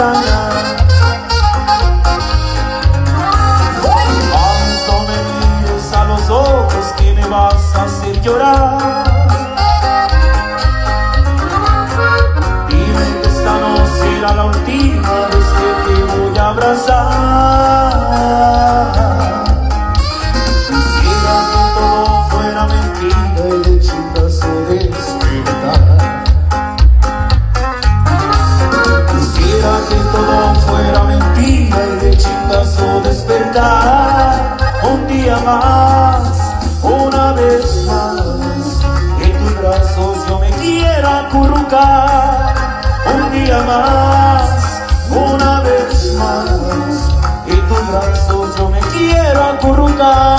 vas a extrañar Cuando me a los ojos que me vas a hacer llorar más, una vez más, en tus brazos yo me quiero acurrucar, un día más, una vez más, en tus brazos yo me quiero acurrucar.